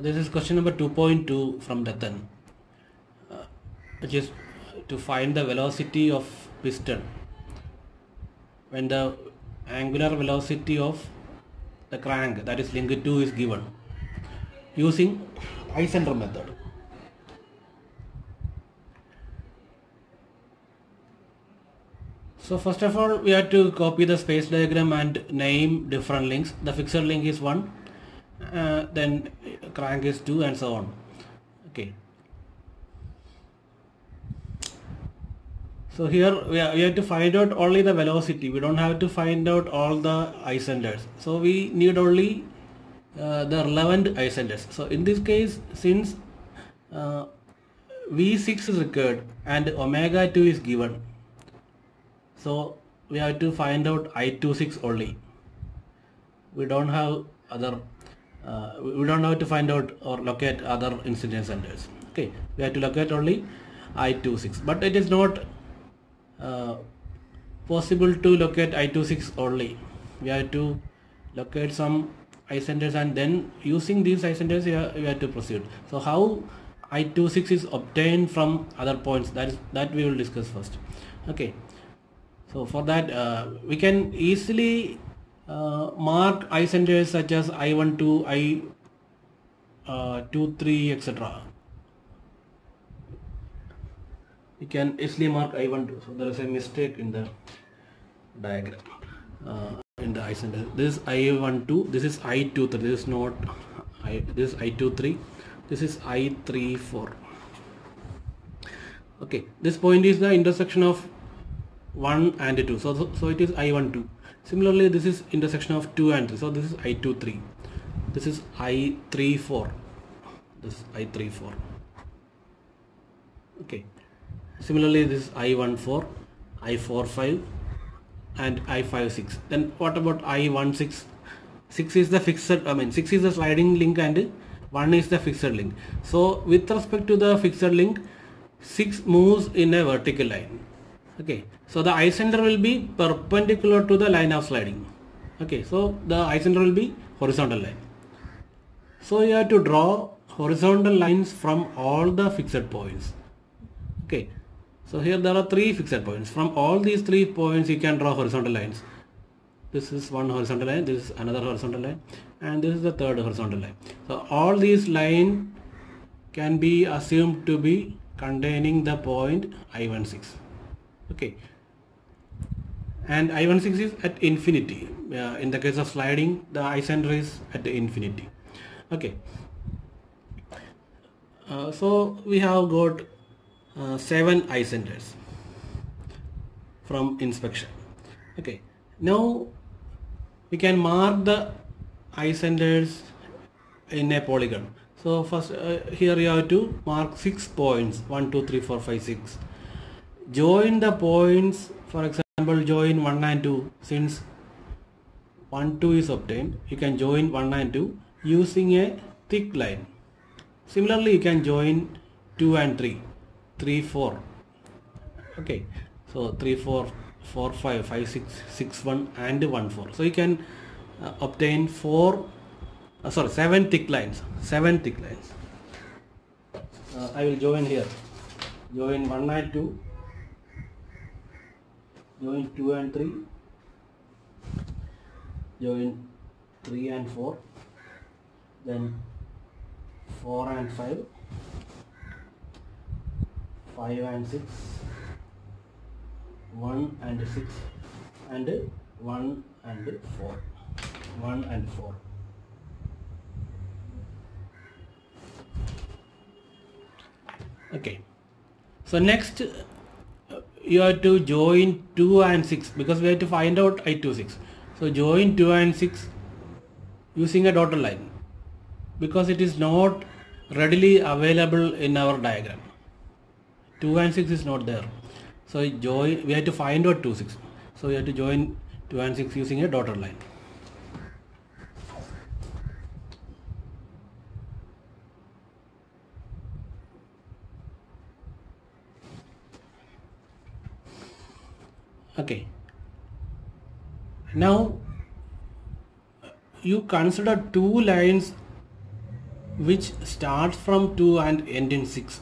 this is question number 2.2 from Dathan, uh, which is to find the velocity of piston when the angular velocity of the crank that is linked to is given using icenter method. So first of all we have to copy the space diagram and name different links. The fixed link is 1, uh, then crank is 2 and so on. Okay. So here we, we have to find out only the velocity. We don't have to find out all the isocenters. So we need only uh, the relevant isocenters. So in this case, since uh, V6 is required and omega 2 is given, so we have to find out I26 only. We don't have other. Uh, we don't have to find out or locate other incidence centers. Okay, we have to locate only I26, but it is not uh, possible to locate I26 only. We have to locate some isocenters and then using these isocenters we have, we have to proceed. So how I26 is obtained from other points that is that we will discuss first. Okay. So for that uh, we can easily uh, mark isocenters such as I12, I uh, 2, 3 etc. You can easily mark I12. So there is a mistake in the diagram uh, in the isocenter. This is I12, this is I23, this is not I, this is I23, this is I34. Okay, this point is the intersection of 1 and 2 so, so, so it is I12 similarly this is intersection of 2 and 3 so this is I23 this is I34 this is I34 okay. Similarly this is I14 I45 and I56 then what about I16 6 is the fixed I mean 6 is the sliding link and 1 is the fixed link. So with respect to the fixed link 6 moves in a vertical line okay so the icenter will be perpendicular to the line of sliding. Okay so the icenter will be horizontal line. So you have to draw horizontal lines from all the fixed points. Okay so here there are three fixed points. From all these three points you can draw horizontal lines. This is one horizontal line this is another horizontal line and this is the third horizontal line. So all these line can be assumed to be containing the point I16 okay. And I16 is at infinity. Uh, in the case of sliding the icenter is at the infinity. Okay. Uh, so we have got uh, seven icenters from inspection. Okay. Now we can mark the icenters in a polygon. So first uh, here you have to mark six points. One two three four five six join the points for example join 1 and 2 since 1 2 is obtained you can join 1 and 2 using a thick line. Similarly you can join 2 and 3 3 4 okay. So 3 4 4 5 5 6 6 1 and 1 4 so you can uh, obtain 4 uh, sorry 7 thick lines. 7 thick lines. Uh, I will join here. Join 1 and 2 join 2 and 3 join 3 and 4 then 4 and 5 5 and 6 1 and 6 and 1 and 4 1 and 4 okay. So next you have to join 2 and 6 because we have to find out I26 so join 2 and 6 using a dotted line because it is not readily available in our diagram. 2 and 6 is not there. So join we have to find out 2 6 so we have to join 2 and 6 using a dotted line okay. Now you consider two lines which starts from 2 and end in 6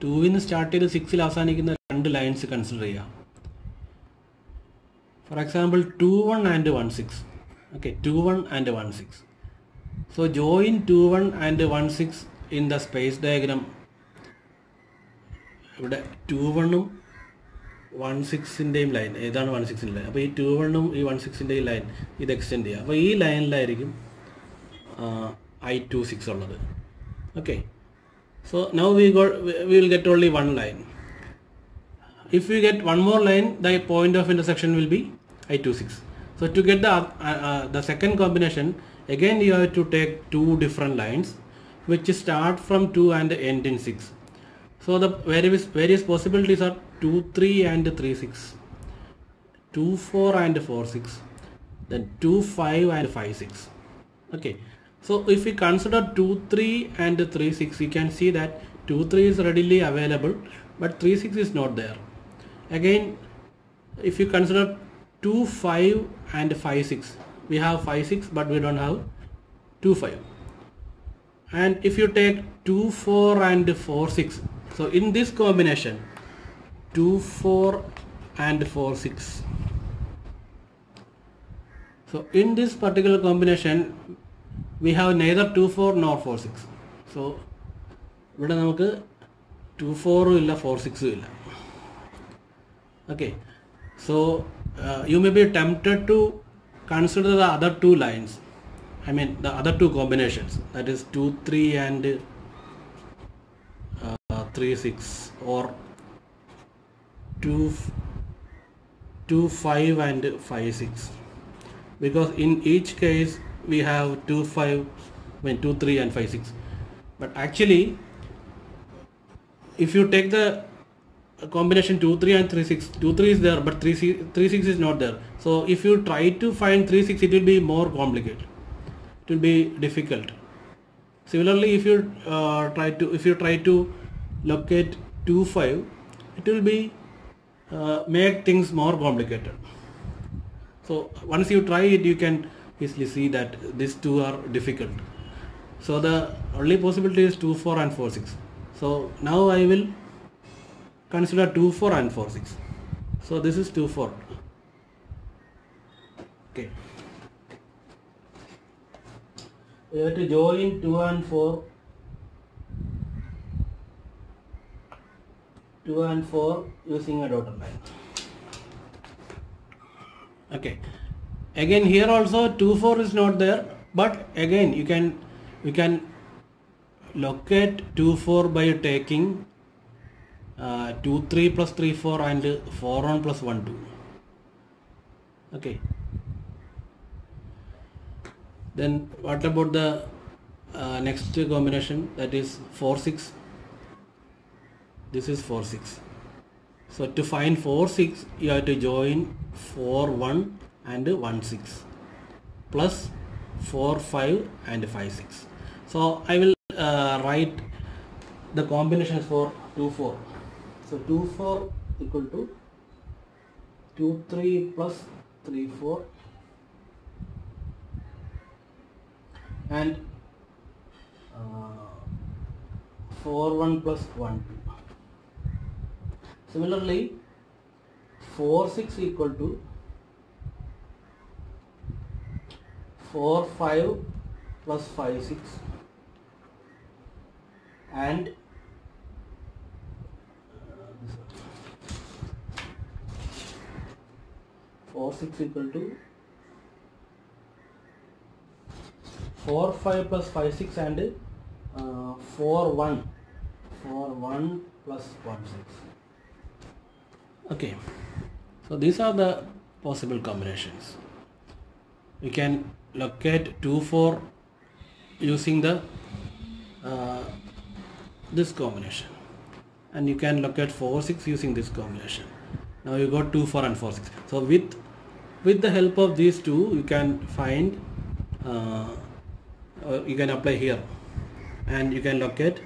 ടൂവിന്ന് start ചെയ്ത് സിക്സിൽ അവസാനിക്കുന്ന രണ്ട് lines consider ചെയ്യുക. For example two one and one six okay two one and one six so join two one and one six in the space diagram ഇവിടെ two വണ്ണും one സിക്സിന്റെയും line ഏതാണ് വൺ സിക്സിന്റെ ലൈൻ അപ്പോൾ ഈ two വണ്ണും ഈ വൺ സിക്സിന്റെയും ലൈൻ ഇത് എക്സ്റ്റെൻഡ് ചെയ്യുക. അപ്പോൾ ഈ ലൈനിലായിരിക്കും ഐ ടു സിക്സ് ഉള്ളത്. Okay so now we goal we will get only one line if you get one more line the point of intersection will be I two six so to get the second combination again you have to take two different lines which start from two and end in six so the various various possibilities are 2 3 and 3 6 2 4 and 4 6 then 2 5 and 5 6 okay. So if we consider 2 3 and 3 6 you can see that 2 3 is readily available but 3 6 is not there. Again if you consider 2 5 and 5 6 we have 5 6 but we don't have 2 5 and if you take 2 4 and 4 6 so in this combination 2 4 and 4 6 so in this particular combination we have neither 2 4 nor 4 6 so ഇവിടെ നമുക്ക് to ഫോറും ഇല്ല four സിക്സും ഇല്ല. Okay so you may be tempted to consider the other two lines I mean the other two combinations that is two three and three six or 2 2 5 and 5 6 because in each case we have 2 5 I mean 2 3 and 5 6 but actually if you take the combination 2 3 and 3 6 2 3 is there but 3 6, 3 6 is not there. So if you try to find 3 6 it will be more complicated. It will be difficult. Similarly if you uh, try to if you try to locate 2 5 it will be uh, make things more complicated. So once you try it you can easily see that these two are difficult. So the only possibility is 2 4 and 4 6 so now I will consider 2 4 and 4 6 so this is 2 4 okay. We have to join 2 and 4 2 and 4 using a dotted line okay. Again here also 2 4 is not there but again you can you can locate 2 4 by taking uh, 2 3 plus 3 4 and 4 1 plus 1 2 okay. Then what about the uh, next combination? That is 4 6 this is 4 6 so to find 4 6 you have to join 4 1 and 1 6 plus 4 5 and 5 6 so I will uh, write the combinations for 2 4 so 2 4 equal to 2 3 plus 3 4 and uh, 4 1 plus 1 2 Similarly, 4 6 equal to 4 5 plus 5 6 and four six equal to four five plus five six and uh, four one four one plus one six okay. So these are the possible combinations. We can locate 2 4 using the uh, this combination. And you can locate 4 6 using this combination. Now you got 2 4 and 4 6 so with with the help of these two you can find uh, uh, you can apply here. And you can locate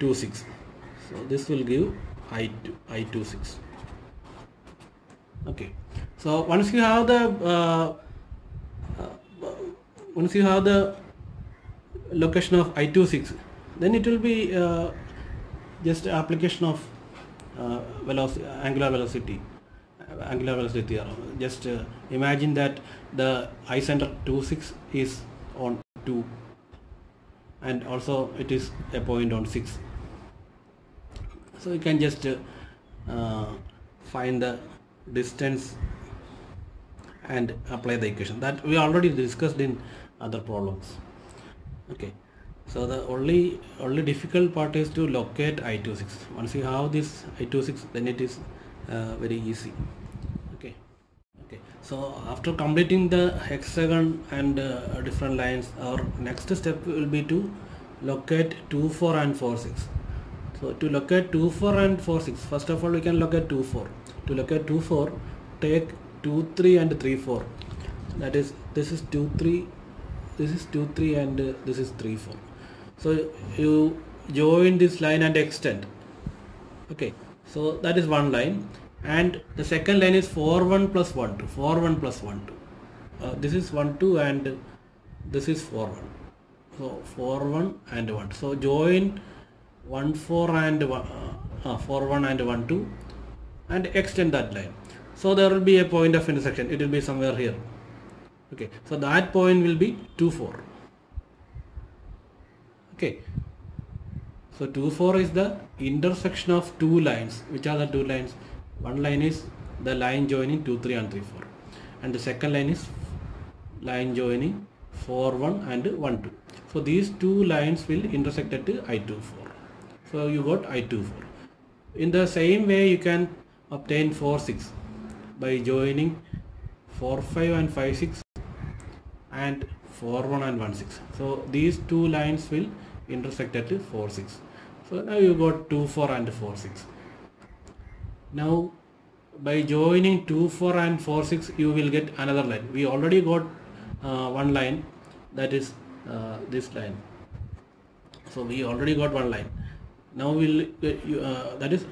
2 6 so this will give i2 i2 6 okay. So once you have the uh, uh, once you have the location of I26 then it will be uh, just application of uh, velocity angular velocity angular velocity theorem. Just uh, imagine that the I center 26 is on 2 and also it is a point on 6 so you can just uh, find the distance and apply the equation. That we already discussed in other problems. Okay. So the only only difficult part is to locate i26 once you have this i26 then it is uh, very easy. Okay. Okay. So after completing the hexagon and uh, different lines our next step will be to locate 2 4 and 4 6 so to locate 2 4 and 4 6 first of all we can locate 2 4 to locate 2 4 take 2 3 and 3 4 that is this is 2 3 this is 2 3 and uh, this is 3 4 so you join this line and extend. Okay so that is one line. And the second line is 4 1 plus 1 2 4 1 plus 1 2 uh, this is 1 2 and this is 4 1 so 4 1 and 1 so join 1 4 and 1 uh, uh, 4 1 and 1 2 and extend that line. So there will be a point of intersection. It will be somewhere here. Okay. So that point will be 2 4 okay. So 2 4 is the intersection of two lines. Which are the two lines? One line is the line joining 2 3 and 3 4 and the second line is line joining 4 1 and 1 2 so these two lines will intersect at I 2 4 so you got I 2 4 in the same way you can obtain 4 6 by joining 4 5 and 5 6 and 4 1 and 1 6 so these two lines will intersect at 4 6 so now you got 2 4 and 4 6 now by joining 2 4 and 4 6 you will get another line. We already got uh, one line that is uh, this line. So we already got one line. Now we'll uh, uh, that is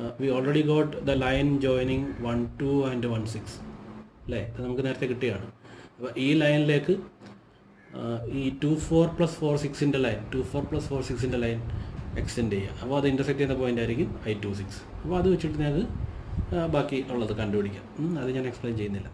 uh, we already got the line joining 1 2 and 1 6 അല്ലേ? അത് നമുക്ക് നേരത്തെ കിട്ടിയാണ് അപ്പോൾ ഈ ലൈനിലേക്ക് ഈ two four plus four സിക്സിന്റെ line two four plus four സിക്സിന്റെ line extend ചെയ്യുക. അപ്പോൾ അത് ഇന്റർസെക്ട് ചെയ്യുന്ന പോയിന്റ് ആയിരിക്കും ഐ ടു സിക്സ് അപ്പോൾ അത് വെച്ചിട്ട് ഞങ്ങൾക്ക് ബാക്കി ഉള്ളത് കണ്ടുപിടിക്കാം. അത് ഞാൻ എക്സ്പ്ലെയിൻ ചെയ്യുന്നില്ല.